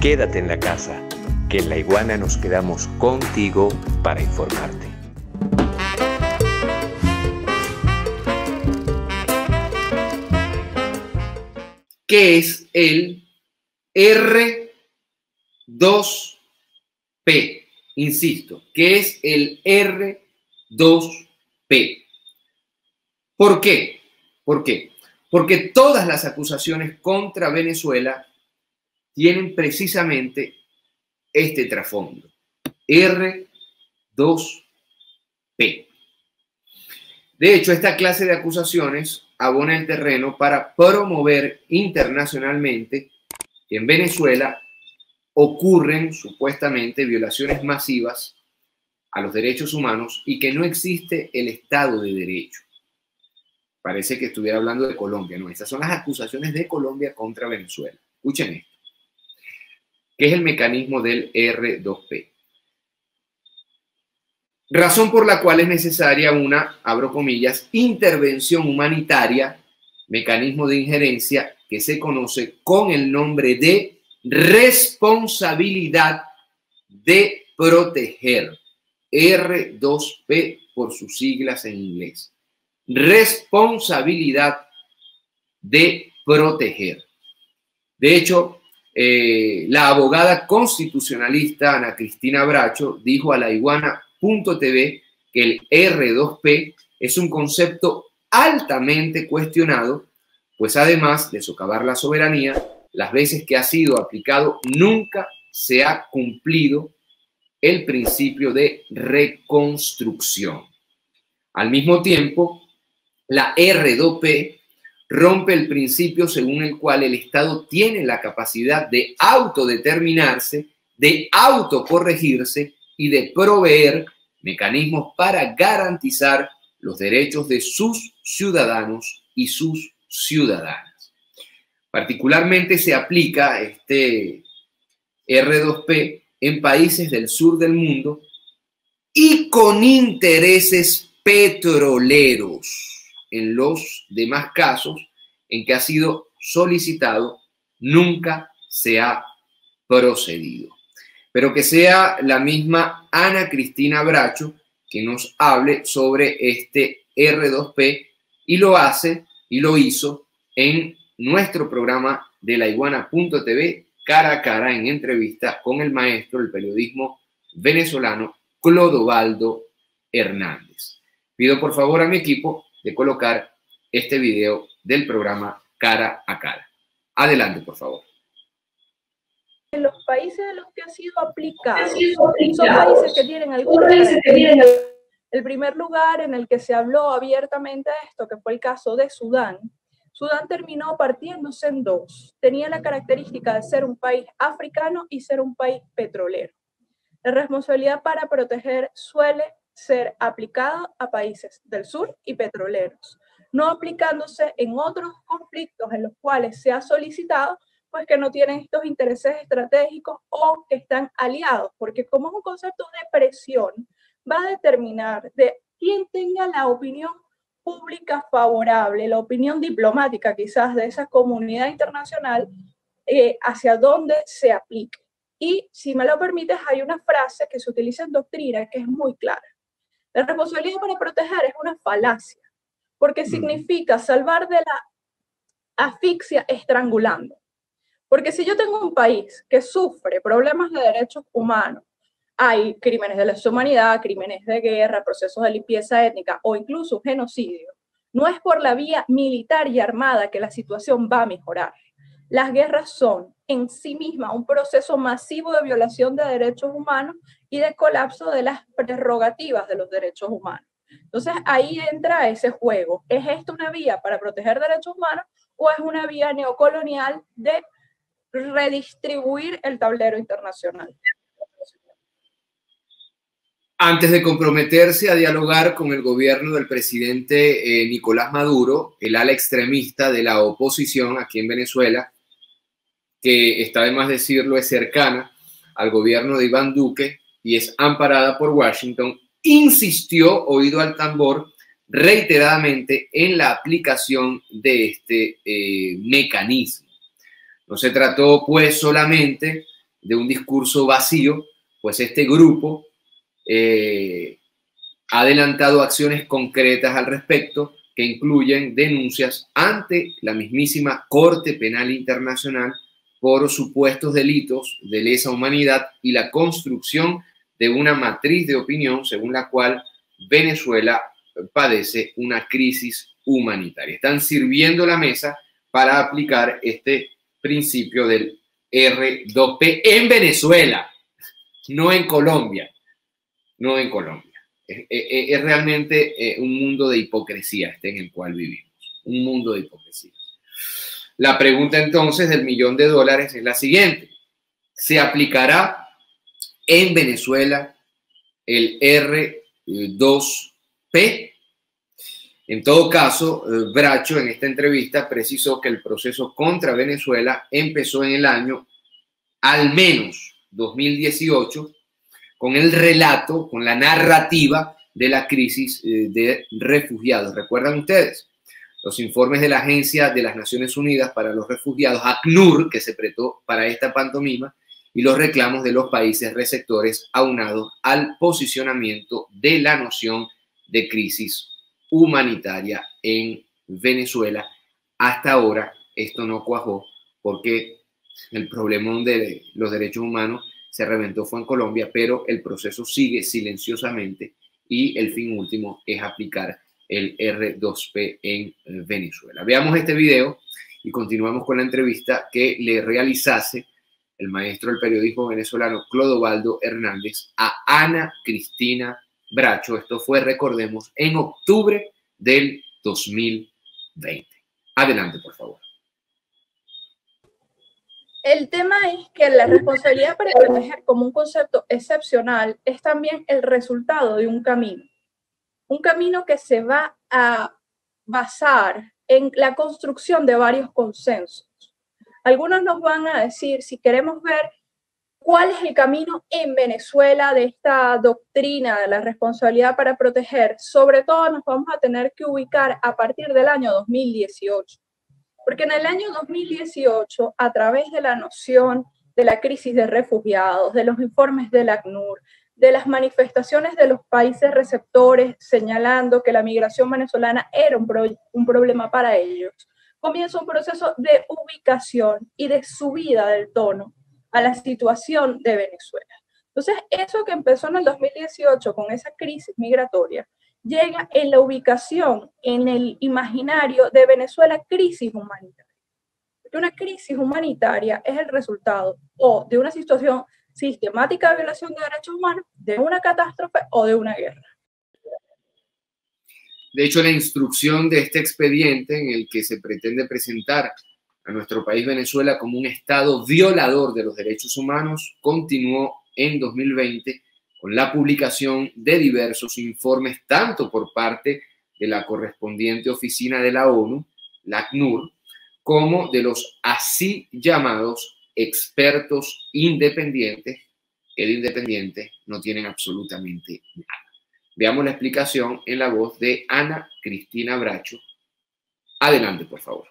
Quédate en la casa, que en la iguana nos quedamos contigo para informarte. ¿Qué es el R2P? Insisto, ¿qué es el R2P? ¿Por qué? ¿Por qué? Porque todas las acusaciones contra Venezuela tienen precisamente este trasfondo. R2P. De hecho, esta clase de acusaciones abona el terreno para promover internacionalmente que en Venezuela ocurren supuestamente violaciones masivas a los derechos humanos y que no existe el Estado de Derecho. Parece que estuviera hablando de Colombia, no, estas son las acusaciones de Colombia contra Venezuela. Escuchen esto. ¿Qué es el mecanismo del R2P? Razón por la cual es necesaria una, abro comillas, intervención humanitaria, mecanismo de injerencia que se conoce con el nombre de responsabilidad de proteger. R2P por sus siglas en inglés. Responsabilidad de proteger. De hecho, eh, la abogada constitucionalista Ana Cristina Bracho dijo a la iguana.tv que el R2P es un concepto altamente cuestionado, pues además de socavar la soberanía, las veces que ha sido aplicado nunca se ha cumplido el principio de reconstrucción. Al mismo tiempo, la R2P rompe el principio según el cual el Estado tiene la capacidad de autodeterminarse, de autocorregirse y de proveer mecanismos para garantizar los derechos de sus ciudadanos y sus ciudadanas. Particularmente se aplica este R2P en países del sur del mundo y con intereses petroleros en los demás casos en que ha sido solicitado, nunca se ha procedido. Pero que sea la misma Ana Cristina Bracho que nos hable sobre este R2P y lo hace y lo hizo en nuestro programa de la iguana.tv cara a cara en entrevista con el maestro del periodismo venezolano Clodovaldo Hernández. Pido por favor a mi equipo de colocar este video del programa cara a cara. Adelante, por favor. En los países en los que ha sido aplicado, son países que tienen algunos El primer lugar en el que se habló abiertamente de esto, que fue el caso de Sudán, Sudán terminó partiéndose en dos. Tenía la característica de ser un país africano y ser un país petrolero. La responsabilidad para proteger suele ser aplicada a países del sur y petroleros, no aplicándose en otros conflictos en los cuales se ha solicitado, pues que no tienen estos intereses estratégicos o que están aliados, porque como es un concepto de presión, va a determinar de quién tenga la opinión pública favorable, la opinión diplomática quizás de esa comunidad internacional, eh, hacia dónde se aplique. Y si me lo permites, hay una frase que se utiliza en doctrina que es muy clara. La responsabilidad para proteger es una falacia, porque significa salvar de la asfixia estrangulando. Porque si yo tengo un país que sufre problemas de derechos humanos, hay crímenes de lesa humanidad, crímenes de guerra, procesos de limpieza étnica o incluso genocidio, no es por la vía militar y armada que la situación va a mejorar. Las guerras son en sí mismas un proceso masivo de violación de derechos humanos y de colapso de las prerrogativas de los derechos humanos. Entonces ahí entra ese juego. ¿Es esto una vía para proteger derechos humanos o es una vía neocolonial de redistribuir el tablero internacional? Antes de comprometerse a dialogar con el gobierno del presidente eh, Nicolás Maduro, el ala extremista de la oposición aquí en Venezuela, que está de más decirlo, es cercana al gobierno de Iván Duque y es amparada por Washington, insistió, oído al tambor, reiteradamente en la aplicación de este eh, mecanismo. No se trató pues solamente de un discurso vacío, pues este grupo eh, ha adelantado acciones concretas al respecto que incluyen denuncias ante la mismísima Corte Penal Internacional por supuestos delitos de lesa humanidad y la construcción de una matriz de opinión según la cual Venezuela padece una crisis humanitaria. Están sirviendo la mesa para aplicar este principio del R2P en Venezuela, no en Colombia, no en Colombia. Es, realmente eh, un mundo de hipocresía este en el cual vivimos, un mundo de hipocresía. La pregunta entonces del millón de dólares es la siguiente. ¿Se aplicará en Venezuela el R2P? En todo caso, eh, Bracho en esta entrevista precisó que el proceso contra Venezuela empezó en el año al menos 2018 con el relato, con la narrativa de la crisis eh, de refugiados. ¿Recuerdan ustedes? Los informes de la Agencia de las Naciones Unidas para los Refugiados, ACNUR, que se prestó para esta pantomima, y los reclamos de los países receptores aunados al posicionamiento de la noción de crisis humanitaria en Venezuela. Hasta ahora esto no cuajó porque el problema de los derechos humanos se reventó fue en Colombia, pero el proceso sigue silenciosamente y el fin último es aplicar el R2P en Venezuela. Veamos este video y continuamos con la entrevista que le realizase el maestro del periodismo venezolano Clodovaldo Hernández a Ana Cristina Bracho. Esto fue, recordemos, en octubre del 2020. Adelante, por favor. El tema es que la responsabilidad para proteger como un concepto excepcional es también el resultado de un camino. Un camino que se va a basar en la construcción de varios consensos. Algunos nos van a decir, si queremos ver cuál es el camino en Venezuela de esta doctrina de la responsabilidad para proteger, sobre todo nos vamos a tener que ubicar a partir del año 2018. Porque en el año 2018, a través de la noción de la crisis de refugiados, de los informes del ACNUR, de las manifestaciones de los países receptores señalando que la migración venezolana era un, un problema para ellos, comienza un proceso de ubicación y de subida del tono a la situación de Venezuela. Entonces, eso que empezó en el 2018 con esa crisis migratoria, llega en la ubicación, en el imaginario de Venezuela, crisis humanitaria. Porque una crisis humanitaria es el resultado o de una situación sistemática de violación de derechos humanos, de una catástrofe o de una guerra. De hecho, la instrucción de este expediente en el que se pretende presentar a nuestro país Venezuela como un Estado violador de los derechos humanos continuó en 2020 con la publicación de diversos informes, tanto por parte de la correspondiente oficina de la ONU, la ACNUR, como de los así llamados expertos independientes, que de independientes no tienen absolutamente nada. Veamos la explicación en la voz de Ana Cristina Bracho. Adelante, por favor.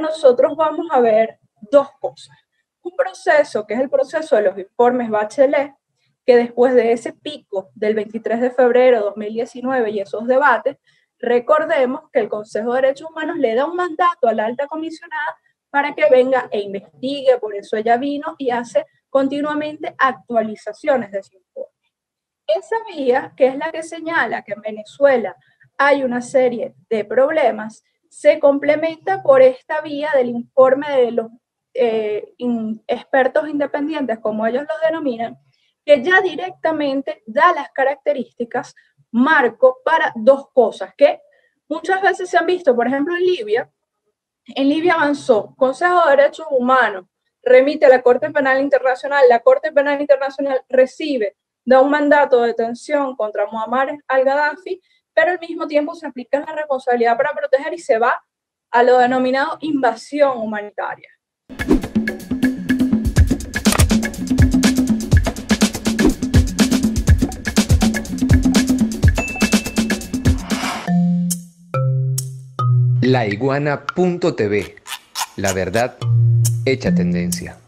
Nosotros vamos a ver dos cosas. Un proceso que es el proceso de los informes Bachelet, que después de ese pico del 23 de febrero de 2019 y esos debates, recordemos que el Consejo de Derechos Humanos le da un mandato a la alta comisionada para que venga e investigue, por eso ella vino y hace continuamente actualizaciones de ese informe. Esa vía, que es la que señala que en Venezuela hay una serie de problemas, se complementa por esta vía del informe de los eh, expertos independientes, como ellos los denominan, que ya directamente da las características marco para dos cosas que muchas veces se han visto, por ejemplo, en Libia. En Libia avanzó Consejo de Derechos Humanos, remite a la Corte Penal Internacional, la Corte Penal Internacional recibe, da un mandato de detención contra Muammar al-Gaddafi, pero al mismo tiempo se aplica la responsabilidad para proteger y se va a lo denominado invasión humanitaria. laiguana.tv. La verdad hecha tendencia.